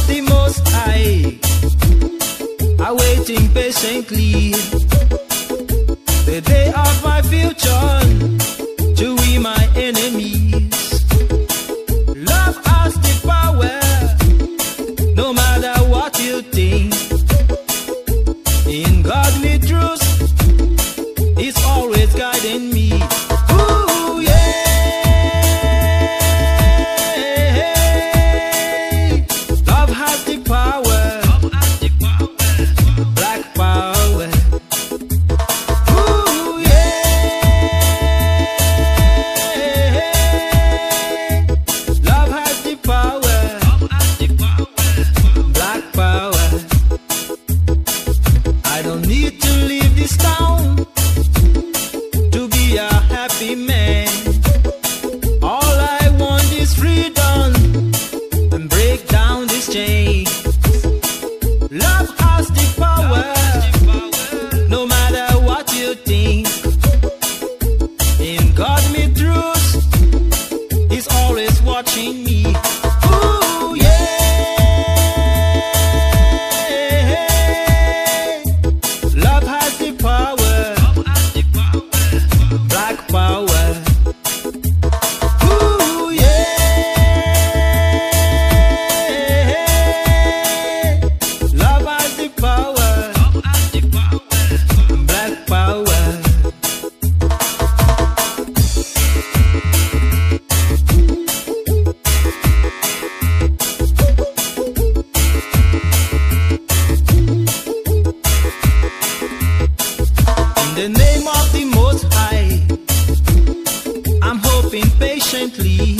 of the Most High are waiting patiently. The day of my future need to leave this town. the name of the Most High, I'm hoping patiently.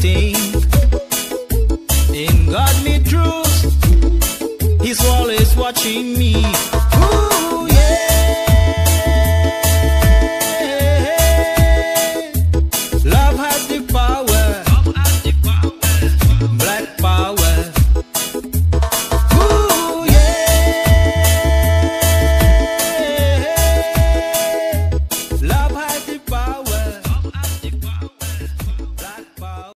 faith. In God me trust, He's always watching me.